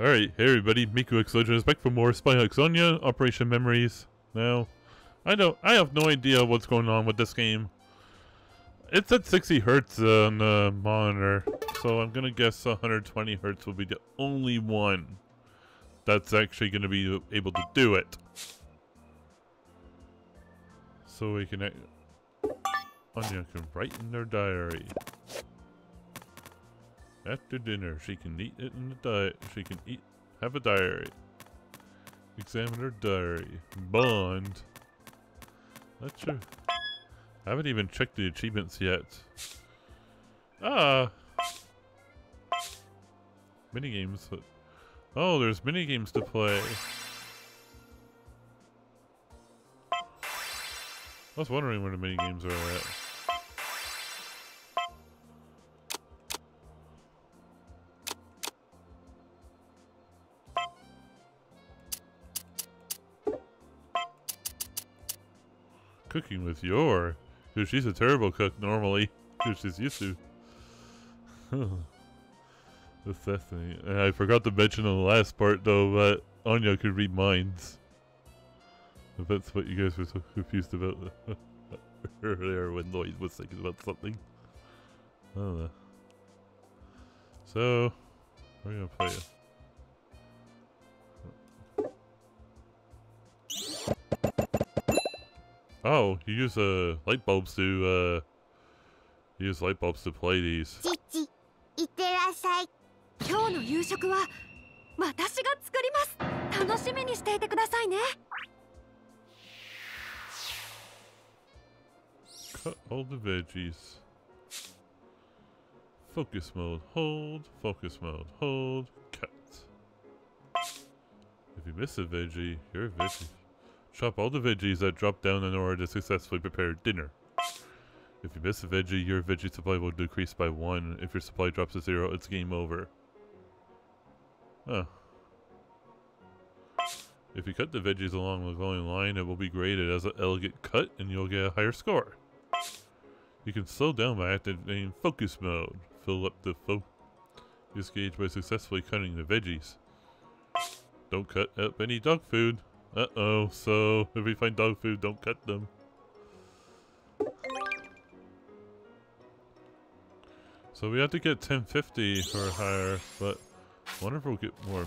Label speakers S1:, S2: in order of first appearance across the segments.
S1: Alright, hey everybody, Miku is back for more Spy X Anya, Operation Memories. Now, I don't, I have no idea what's going on with this game. It's at 60 hertz on the monitor, so I'm gonna guess 120 hertz will be the only one that's actually gonna be able to do it. So we can, uh, Anya can write in their diary. After dinner, she can eat it in the diet. She can eat, have a diary. Examine her diary. Bond. Not sure. I haven't even checked the achievements yet. Ah. Mini games. Oh, there's mini games to play. I was wondering where the mini games are at. Cooking with your... Because she's a terrible cook normally. Because she's used to. That's. And I forgot to mention in the last part though that Anya could read minds. If that's what you guys were so confused about earlier when Lloyd was thinking about something. I don't know. So, we're gonna play it. Oh, you use uh, light bulbs to uh, use light bulbs to play these.
S2: 父、いってらっしゃい。今日の夕食は私が作ります。楽しみにしていてくださいね。
S1: Cut all the veggies. Focus mode, hold. Focus mode, hold. Cut. If you miss a veggie, you're a veggie. Chop all the veggies that drop down in order to successfully prepare dinner. If you miss a veggie, your veggie supply will decrease by one. If your supply drops to zero, it's game over. Huh. If you cut the veggies along the glowing line, it will be graded as an elegant cut and you'll get a higher score. You can slow down by activating focus mode. Fill up the focus gauge by successfully cutting the veggies. Don't cut up any dog food. Uh-oh, so if we find dog food, don't cut them. So we have to get 1050 or higher, but I wonder if we'll get more.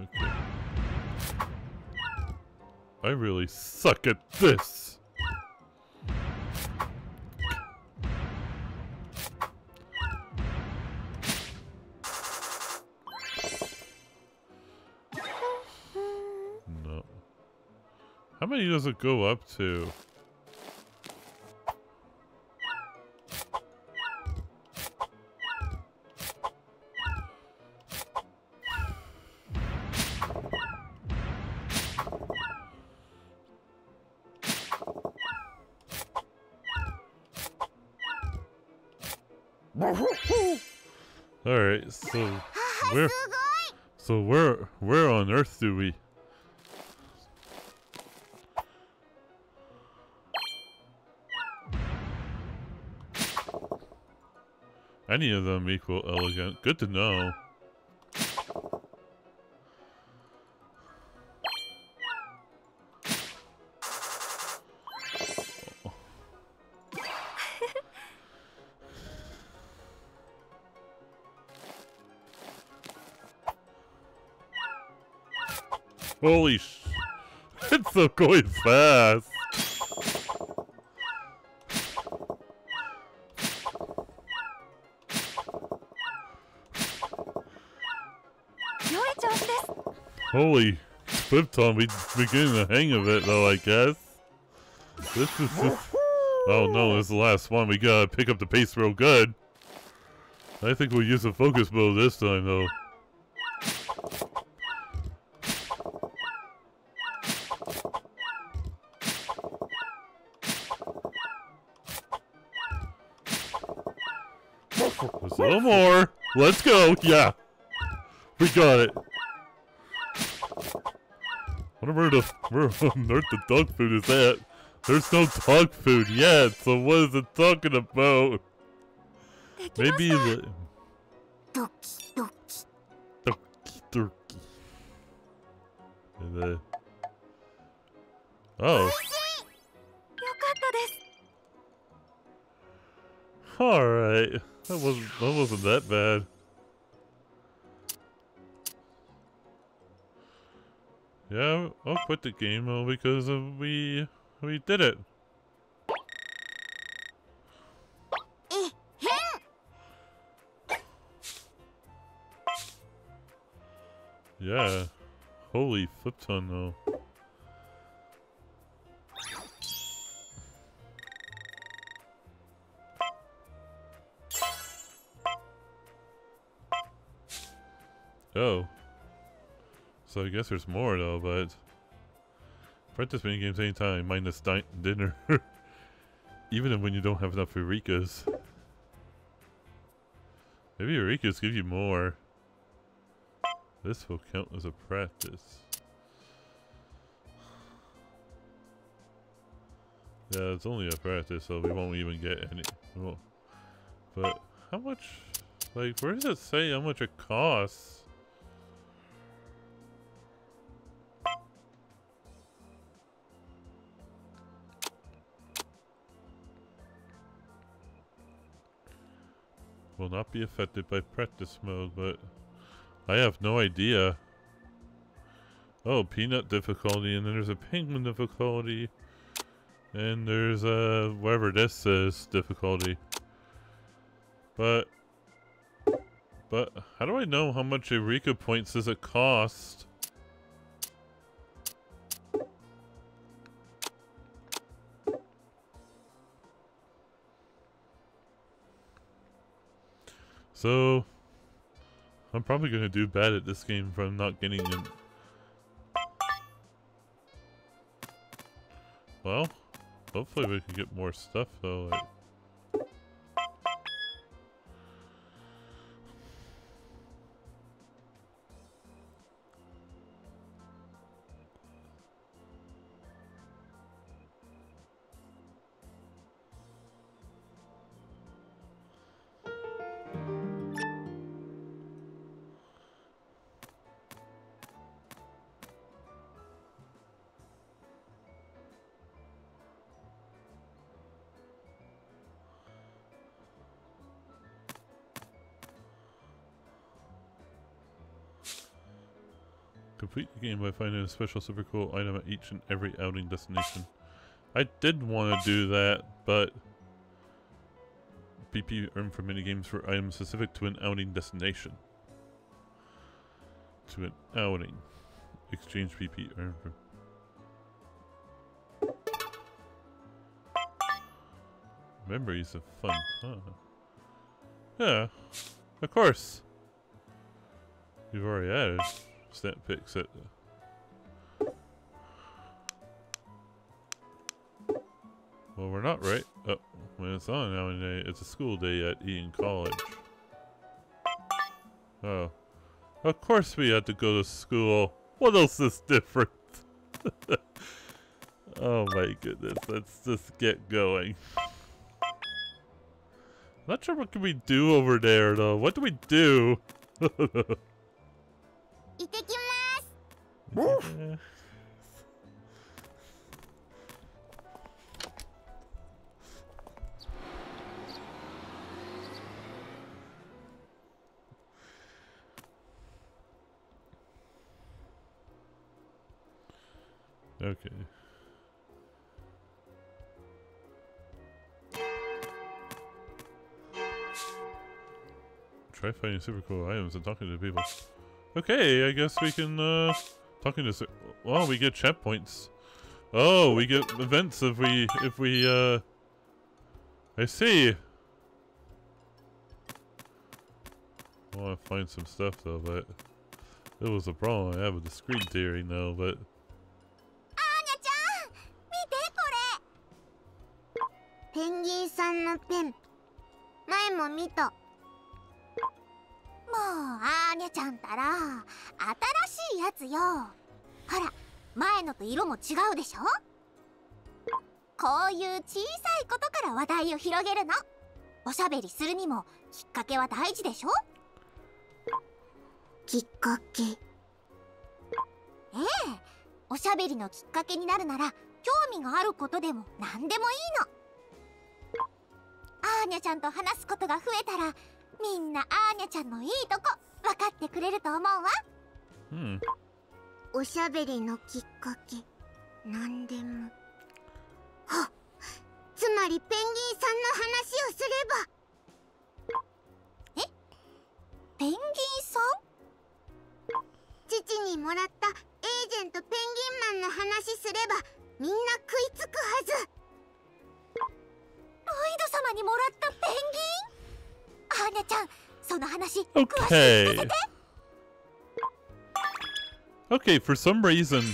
S1: Okay. I really suck at this! How many does it go up to? Alright, so where so where where on earth do we Any of them equal elegant. Good to know. Holy sh... It's so going fast! Holy flip tom, we we getting the hang of it though, I guess. This is just... Oh no, this is the last one. We gotta pick up the pace real good. I think we'll use the focus mode this time though. Just a little more. Let's go. Yeah. We got it wonder where the where on earth the dog food is at. There's no dog food yet, so what is it talking about? Maybe the Doki
S2: Doki. Doki Doki. And, uh, oh.
S1: Alright. That wasn't that wasn't that bad. Yeah, I'll quit the game though because we we did it. Yeah. Holy flip ton though. Oh. So I guess there's more though, but practice mini games anytime, minus di- dinner. Even when you don't have enough Eureka's. Maybe Eureka's give you more. This will count as a practice. Yeah, it's only a practice, so we won't even get any. we won't- But how much? Like, where does it say how much it costs? Will not be affected by practice mode, but I have no idea. Oh, peanut difficulty, and then there's a penguin difficulty. And there's a, whatever this is, difficulty. But, but, how do I know how much Eureka points does it cost? So, I'm probably gonna do bad at this game from not getting in. Well, hopefully we can get more stuff though. Like, Complete the game by finding a special super cool item at each and every outing destination. I did want to do that, but BP earned for minigames for items specific to an outing destination. To an outing. Exchange BP earned for... Memories of fun, huh? Yeah, of course. You've already added stamp picks it. Well, we're not right. Oh, when it's on now, and uh, it's a school day at Eden College. Oh. Of course we had to go to school. What else is different? oh my goodness, let's just get going. Not sure what can we do over there though. What do we do? Woof! Okay. Try finding super cool items and talking to people. Okay, I guess we can, uh talking to, su- well, we get chat points. Oh, we get events if we, if we, uh, I see. I want to find some stuff though, but it was a problem I have with the screen tearing though, but
S2: アーニャちゃん見てこれペンギンさんのペン前も見た もうアーニャちゃんたら新しいやつよ。ほら前のと色も違うでしょ？こういう小さいことから話題を広げるの。おしゃべりするにもきっかけは大事でしょ？きっかけ。ええ。おしゃべりのきっかけになるなら興味があることでも何でもいいの。アーニャちゃんと話すことが増えたらみんなアーニャちゃんのいいとこ分かってくれると思うわ。
S1: Hmm.
S2: おしゃべりのきっかけ何でも。はつまりペンギンさんの話をすれば。え？ペンギンさん？父にもらったエージェントペンギンマンの話すればみんな食いつくはず。ロイド様にもらったペンギン？
S1: Okay. Okay, for some reason.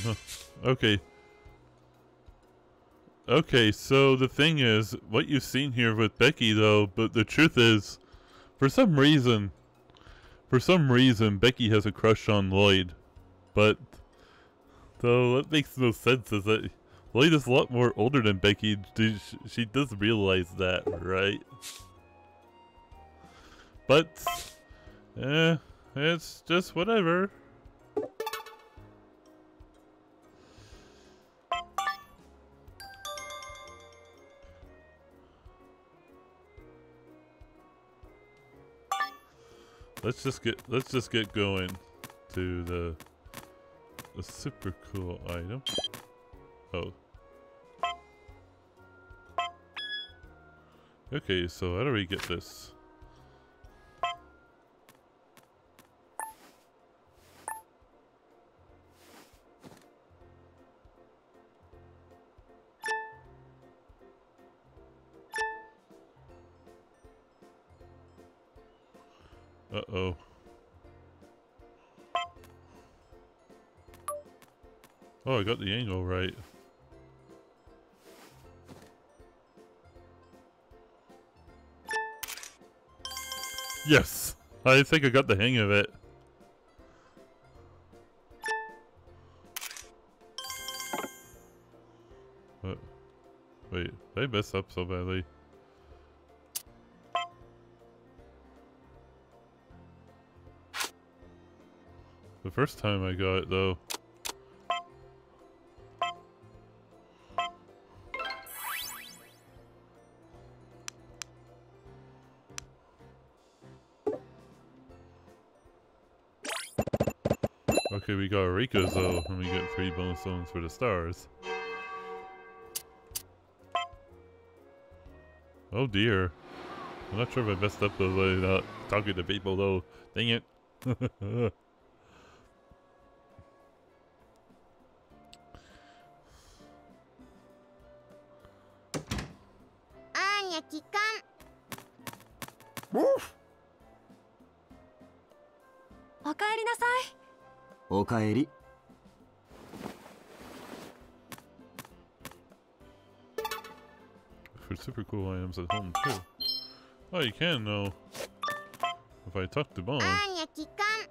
S1: Okay. Okay, so the thing is, what you've seen here with Becky, though, but the truth is, for some reason, for some reason, Becky has a crush on Lloyd. But, though, what makes no sense is that Lloyd is a lot more older than Becky. She, she does realize that, right? But, eh, it's just whatever. Let's just get let's just get going to the the super cool item. Oh. Okay, so how do we get this? Uh-oh. Oh, I got the angle right. Yes! I think I got the hang of it. What? Wait, did I mess up so badly? The first time I got it though. Okay, we got Rika's though, and we get three bonus zones for the stars. Oh dear. I'm not sure if I messed up way not talking to people though. Dang it.
S2: 帰
S3: り
S1: For super cool items at home too. Oh, you can though. If I
S2: tuck the bomb. Anya, kikan.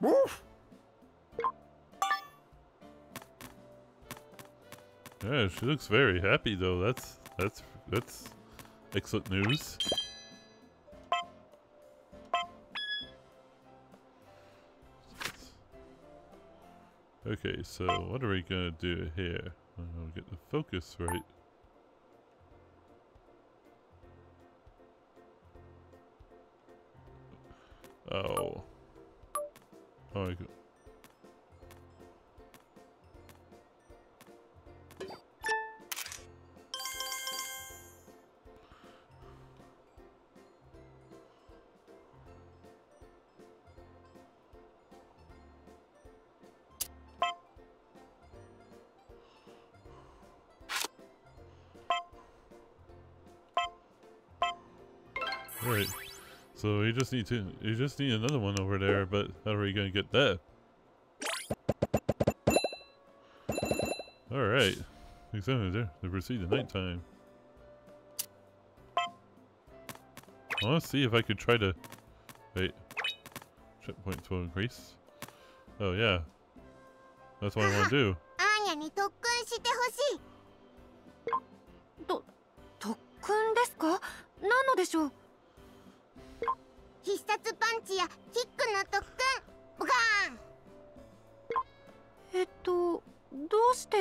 S2: Woof.
S1: Yeah, she looks very happy though. That's that's that's excellent news. Okay, so what are we gonna do here? Gonna get the focus right. Oh. Oh, I Right. So you just need to you just need another one over there, but how are you gonna get that? Alright. Examine there to proceed to nighttime. I wanna see if I could try to wait. Checkpoints will increase. Oh yeah. That's what I wanna do.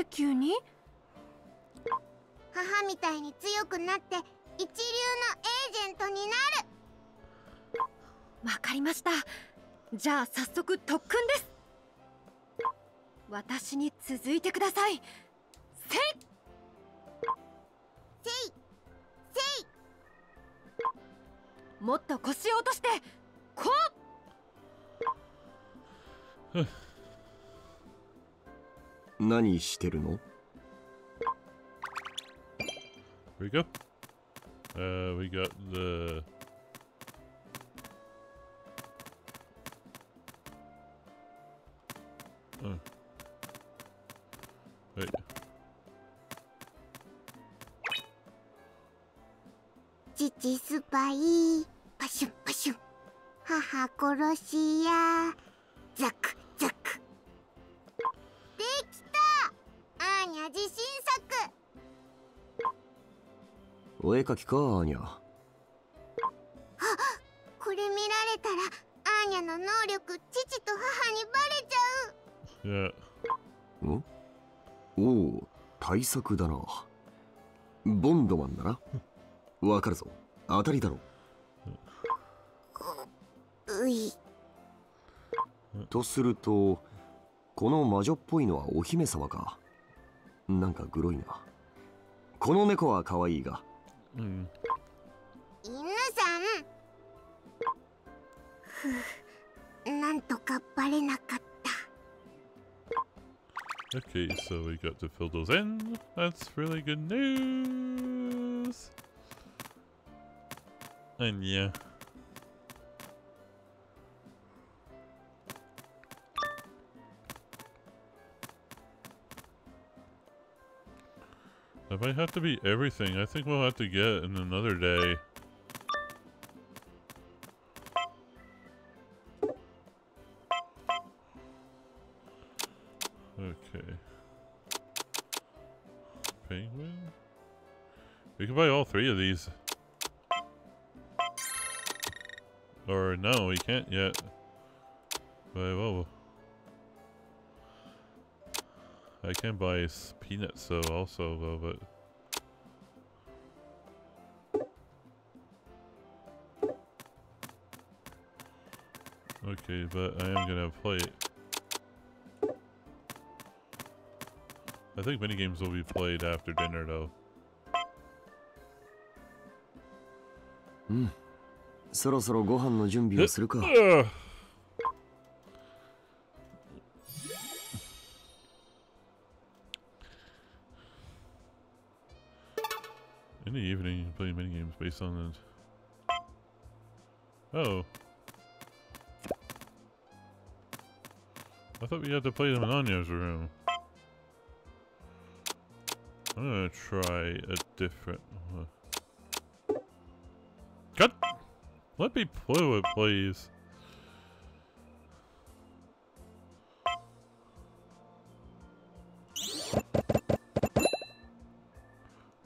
S3: で急に？
S2: 母みたいに強くなって一流のエージェントになる。
S3: わかりました。じゃあ早速特訓です。私に続いてください。せい。
S2: せい。せい。
S3: もっと腰を落としてこう
S4: 何してるの
S1: Here we go. Uh, we got the. Oh. Wait.
S2: 父スパイパシュン
S4: お絵描きかアーニャ。
S2: これ見られたらアーニャの能力父と母にバレちゃう。
S1: Yeah.
S4: んおお対策だな。ボンドマンだな。わかるぞ。当たりだろ。
S2: うい。
S4: とするとこの魔女っぽいのはお姫様か。なんかグロいな。この猫は可愛いが
S1: Mm.
S2: 犬さんふうなんとかバレなかった
S1: Okay, so we got to fill those in. That's really good news. And yeah. Might have to be everything. I think we'll have to get in another day. Okay. Penguin? We can buy all three of these. Or no, we can't yet. Well, I can buy s- peanuts though also though, but Okay, but I am gonna play it. I think mini games will be played after dinner though.
S4: うんそろそろご飯の準備をするか
S1: Oh. I thought we had to play them in Anya's room. I'm gonna try a different. Cut! Let me play it, please.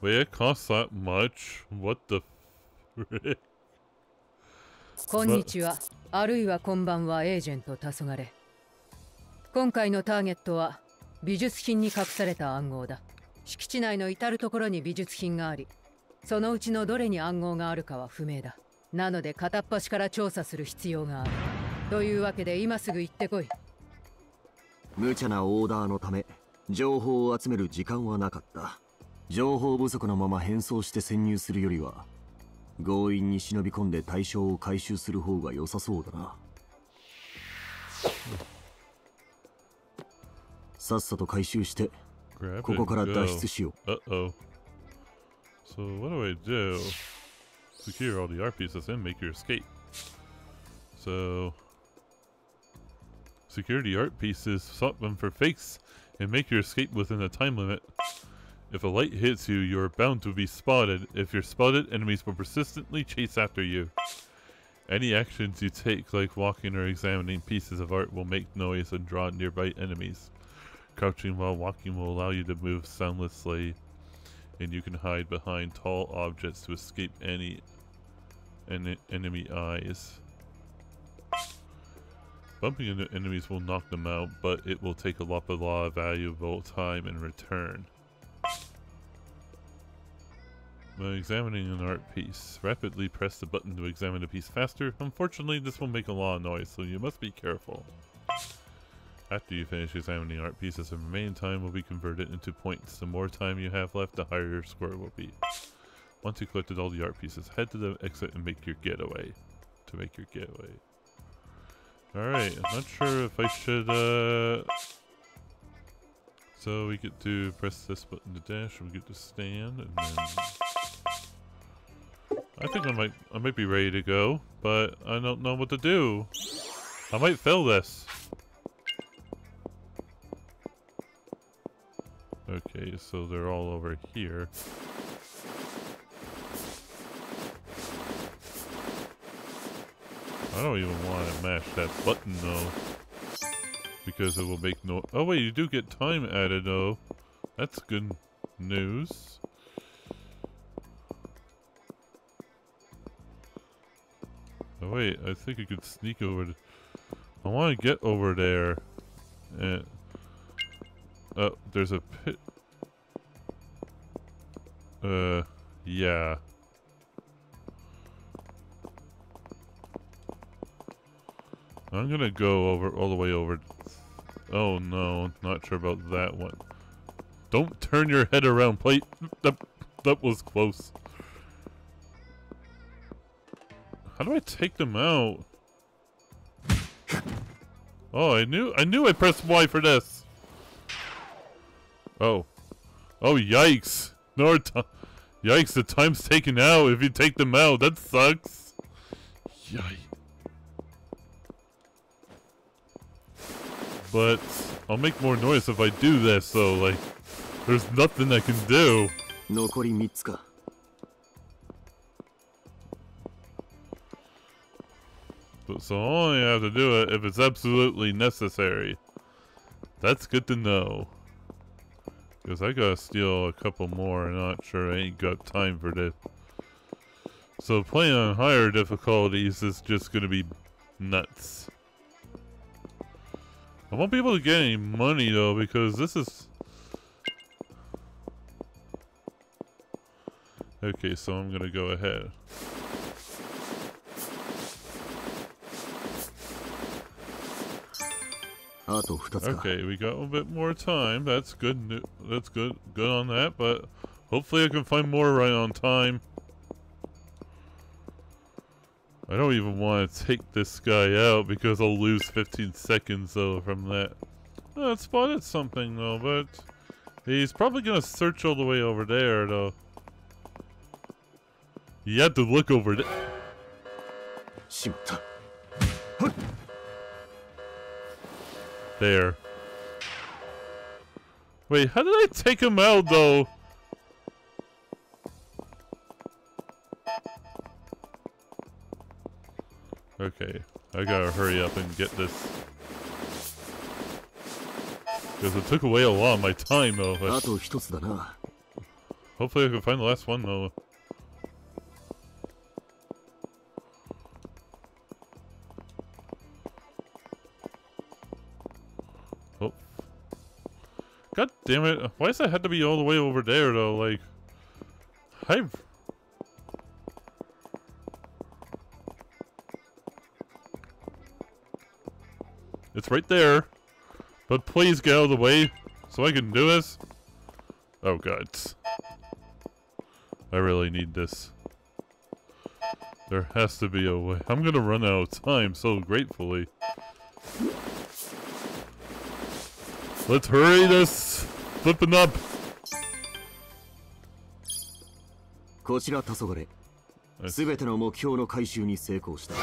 S1: Wait, it costs that much? What the?
S5: こんにちは、あるいはこんばんは、エージェント黄昏今回のターゲットは美術品に隠された暗号だ。敷地内の至る所に美術品があり、そのうちのどれに暗号があるかは不明だ。なので片っ端から調査する必要がある。というわけで今すぐ行ってこい。
S4: 無茶なオーダーのため情報を集める時間はなかった情報不足のまま変装して潜入するよりは強引に忍び込んで対象を回収する方が良さそうだなさっさと回収してここから脱.出しよ
S1: Uh oh. So what do I do? Secure all the art pieces and make your escape. So secure the art pieces, swap them for fakes, and make your escape within a time limit. If a light hits you, you are bound to be spotted. If you're spotted, enemies will persistently chase after you. Any actions you take, like walking or examining pieces of art, will make noise and draw nearby enemies. Crouching while walking will allow you to move soundlessly, and you can hide behind tall objects to escape any en enemy eyes. Bumping into enemies will knock them out, but it will take a lot, of valuable time in return. When examining an art piece, rapidly press the button to examine a piece faster. Unfortunately, this will make a lot of noise, so you must be careful. After you finish examining art pieces, the remaining time will be converted into points. The more time you have left, the higher your score will be. Once you collected all the art pieces, head to the exit and make your getaway. To make your getaway. Alright, I'm not sure if I should, uh... So we get to press this button to dash, and we get to stand, and then... I think I might, I might be ready to go, but I don't know what to do. I might fail this. Okay, so they're all over here. I don't even want to mash that button though. Because it will make no- Oh wait, you do get time added though. That's good news. Oh wait, I think I could sneak over I want to get over there. And Oh, there's a pit. Uh, yeah. I'm gonna go over all the way over. Oh no, not sure about that one. Don't turn your head around, plate. That, that was close. How do I take them out? Oh, I knew I knew I pressed Y for this. Oh. Oh, yikes. No, yikes, the time's taken out if you take them out. That sucks. Yikes. But I'll make more noise if I do this, so, like, there's nothing I can do. But so I only have to do it if it's absolutely necessary. That's good to know. Because I gotta steal a couple more, I'm not sure I ain't got time for this. So playing on higher difficulties is just gonna be nuts. I won't be able to get any money though, because this is... Okay, so I'm gonna go ahead. Okay, we got a bit more time. That's good. That's good. Good on that. But hopefully, I can find more right on time. I don't even want to take this guy out because I'll lose 15 seconds though from that. I spotted something though, but he's probably gonna search all the way over there though. You have to look over there. there. Wait, how did I take him out, though? Okay, I gotta hurry up and get this. Because it took away a lot of my time, though. Hopefully I can find the last one, though. Damn it. Why does that have to be all the way over there though? Like, I've... It's right there. But please get out of the way so I can do this. Oh god. I really need this. There has to be a way. I'm gonna run out of time so gratefully. Let's hurry this flipping up.
S4: こちら黄昏
S1: Nice.
S4: すべての目標の回収に成功した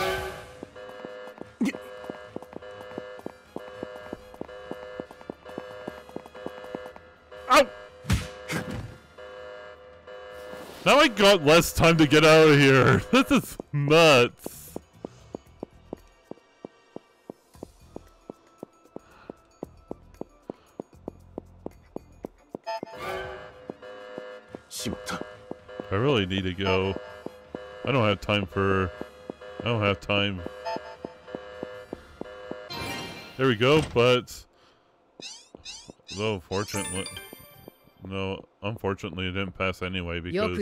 S1: Ow! Now I got less time to get out of here. This is nuts. I really need to go. I don't have time for... I don't have time. There we go, but... Though, fortunately... No, unfortunately, it didn't pass anyway because...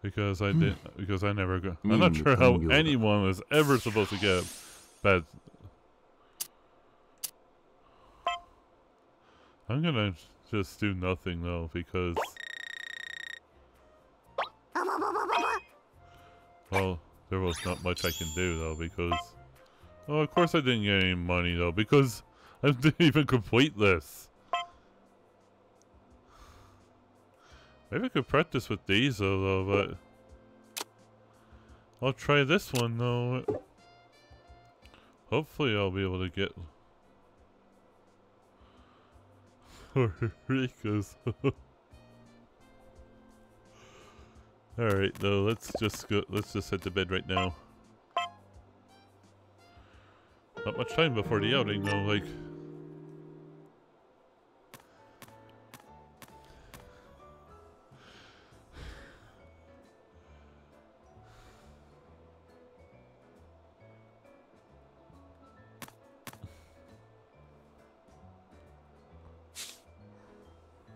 S1: Because I hmm. did because I never got... I'm
S4: hmm,
S1: not sure how anyone was ever supposed to get bad... I'm gonna just do nothing though, because... Well, there was not much I can do though, because... Oh, of course I didn't get any money though, because I didn't even complete this. Maybe I could practice with these though, but... I'll try this one though. Hopefully I'll be able to get... Rika's. Alright though, let's just go let's just head to bed right now. Not much time before the outing though, like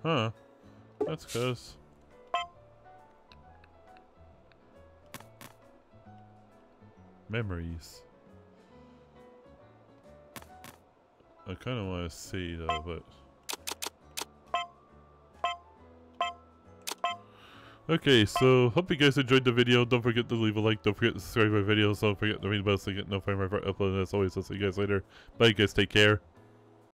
S1: Huh. That's cause memories. I kind of want to see though, but okay. So hope you guys enjoyed the video. Don't forget to leave a like. Don't forget to subscribe to my videos. Don't forget to ring the bell so you get notified whenever I upload. And as always, I'll see you guys later. Bye, guys. Take care.